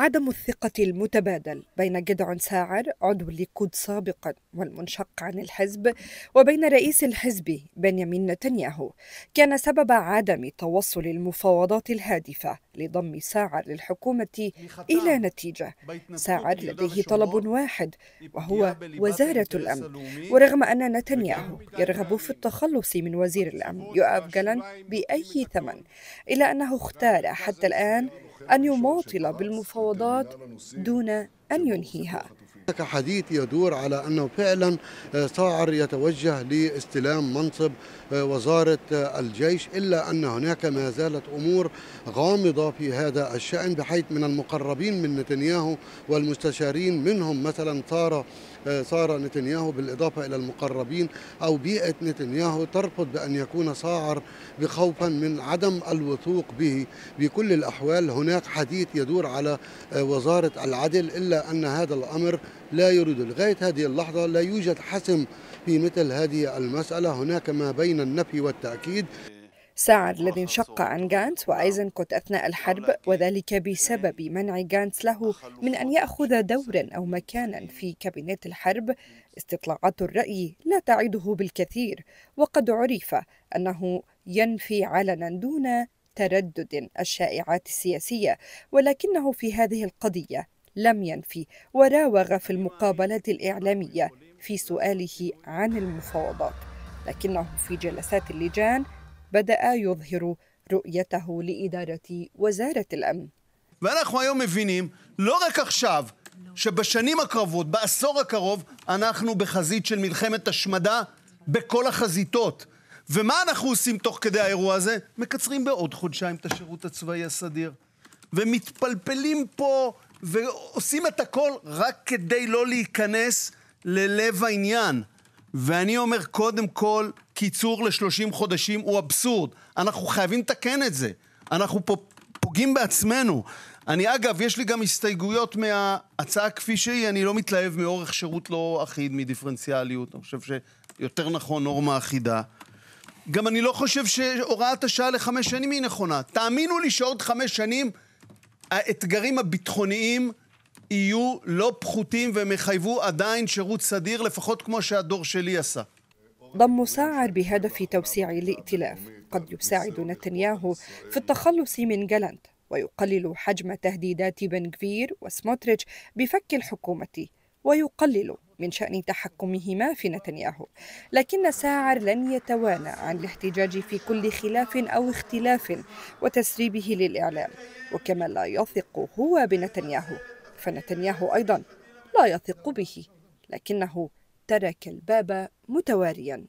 عدم الثقة المتبادل بين جدعون ساعر عضو الليكود سابقا والمنشق عن الحزب وبين رئيس الحزب بنيامين نتنياهو. كان سبب عدم توصل المفاوضات الهادفة لضم ساعر للحكومة إلى نتيجة. ساعر لديه طلب واحد وهو وزارة الأمن. ورغم أن نتنياهو يرغب في التخلص من وزير الأمن يؤاف جالان بأي ثمن إلا أنه اختار حتى الآن أن يماطل بالمفاوضات دون أن ينهيها. هناك حديث يدور على أنه فعلا صاعر يتوجه لاستلام منصب وزارة الجيش إلا أن هناك ما زالت أمور غامضة في هذا الشأن بحيث من المقربين من نتنياهو والمستشارين منهم مثلا صار صار نتنياهو بالإضافة إلى المقربين أو بيئة نتنياهو ترفض بأن يكون ساعر بخوفا من عدم الوثوق به. بكل الأحوال هناك حديث يدور على وزارة العدل إلا أن هذا الأمر لا يريد لغاية هذه اللحظة لا يوجد حسم في مثل هذه المسألة. هناك ما بين النفي والتأكيد. ساعر الذي انشق عن جانتس وأيزنكوت أثناء الحرب وذلك بسبب منع جانتس له من أن يأخذ دورا أو مكانا في كابينت الحرب. استطلاعات الرأي لا تعده بالكثير وقد عرف أنه ينفي علنا دون تردد الشائعات السياسية ولكنه في هذه القضية لم ينفي وراوغ في المقابلات الإعلامية في سؤاله عن المفاوضات لكنه في جلسات اللجان بدأ يظهر רואייתהו לאידרתי וזרת אל-אמn. ואנחנו היום מבינים, לא רק עכשיו, שבשנים הקרבות, בעשור הקרוב, אנחנו בחזית של מלחמת השמדה בכל החזיתות. ומה אנחנו עושים תוך כדי האירוע הזה? מקצרים בעוד חודשיים את השירות הצבאי הסדיר. ומתפלפלים פה ועושים את הכל רק כדי לא להיכנס ללב העניין. ואני אומר, קודם כל, קיצור ל-30 חודשים הוא אבסורד. אנחנו חייבים לתקן את זה. אנחנו פה פוגעים בעצמנו. אני, אגב, יש לי גם הסתייגויות מההצעה כפי שהיא, אני לא מתלהב מאורך שירות לא אחיד, מדיפרנציאליות. אני חושב שיותר נכון נורמה אחידה. גם אני לא חושב שהוראת השעה לחמש שנים היא נכונה. תאמינו לי שעוד חמש שנים האתגרים הביטחוניים יהיו לא פחותים והם יחייבו עדיין שירות סדיר, לפחות כמו שהדור שלי עשה. ضم ساعر بهدف توسيع الائتلاف قد يساعد نتنياهو في التخلص من جالانت ويقلل حجم تهديدات بن كفير وسموتريتش بفك الحكومة ويقلل من شأن تحكمهما في نتنياهو. لكن ساعر لن يتوانى عن الاحتجاج في كل خلاف أو اختلاف وتسريبه للإعلام. وكما لا يثق هو بنتنياهو فنتنياهو أيضا لا يثق به لكنه ترك الباب متواريا.